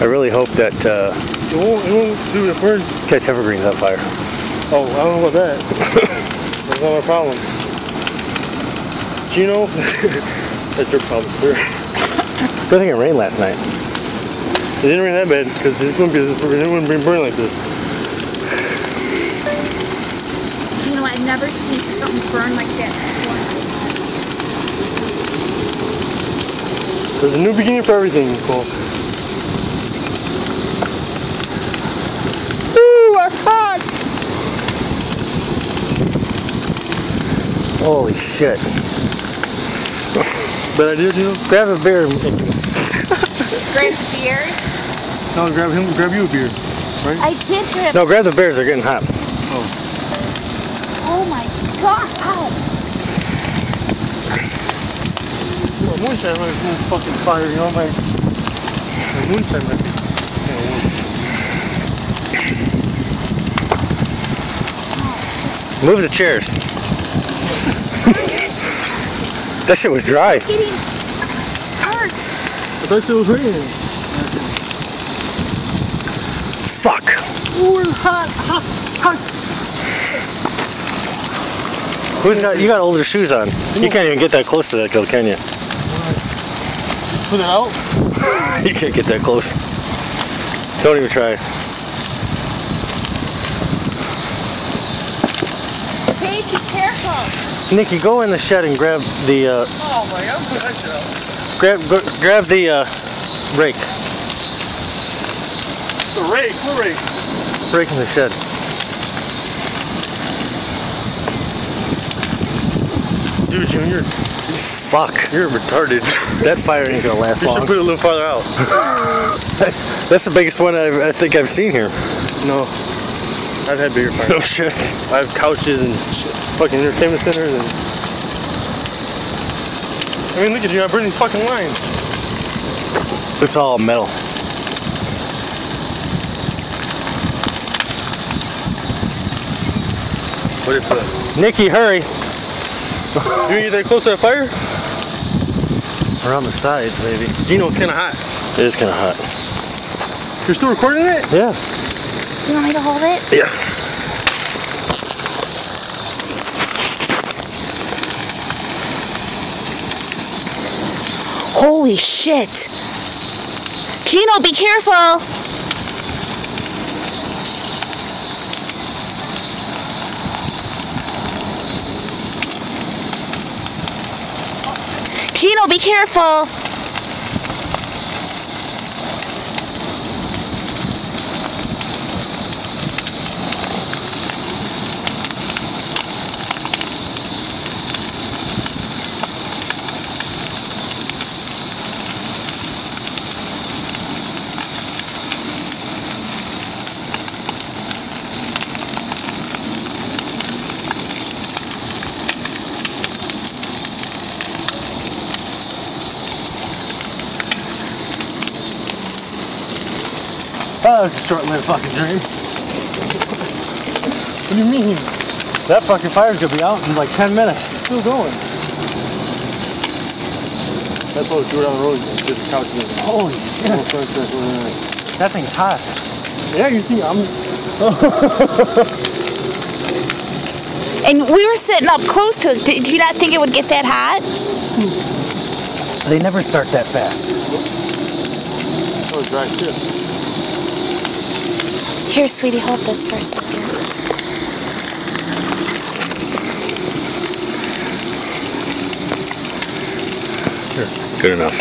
I really hope that uh, It won't, it won't do it first. catch evergreens on fire. Oh, I don't know about that. That's not my problem. Gino, that's your problem, sir. Good thing it rained last night. It didn't rain that bad because it's gonna be it wouldn't be burning like this. You know, I've never seen something burn like that before. There's a new beginning for everything, Nicole. Ooh, that's hot! Holy shit. Bad idea, Gino? Grab a beer. Grab beers. No, grab him, grab you a beer. Right? I did grab. No, grab the beers. They're getting hot. Oh, oh my god! Well, moonshine might be fucking fire, you know, like, like moonshine might be. Oh. Move the chairs. That shit was dry. Getting hurt. I thought it was raining. Fuck. Ooh, it's hot, hot, hot. Who's got, you got older shoes on. You can't even get that close to that girl, can you? Put it out. You can't get that close. Don't even try. Dave, be careful. Nikki, go in the shed and grab the uh, Oh my god, put that grab gr grab the uh, rake. The rake, what rake? Rake in the shed. Dude, Jim, you're, Fuck. you're retarded. That fire ain't gonna last You should put it a little farther out. That's the biggest one I've, I think I've seen here. No. I've had bigger fires. No shit. I have couches and shit, fucking entertainment centers and. I mean, look at you, I burn these fucking lines. It's all metal. What if uh, Nikki, hurry. you that close to that fire? Around the sides, maybe. Gino, it's kinda hot. It is kind of hot. You're still recording it? Yeah. You want me to hold it? Yeah. Holy shit! Gino, be careful! Gino, be careful! Oh, it's a short-lived fucking dream. What do you mean? That fucking fire's gonna be out in like 10 minutes. Still going. That's what do it on the road. Just a couch moving. Holy shit. Uh, that thing's hot. Yeah, you see, I'm. And we were sitting up close to it. Did you not think it would get that hot? They never start that fast. Oh, dry shit. Here, sweetie, hold this for a second. Good enough.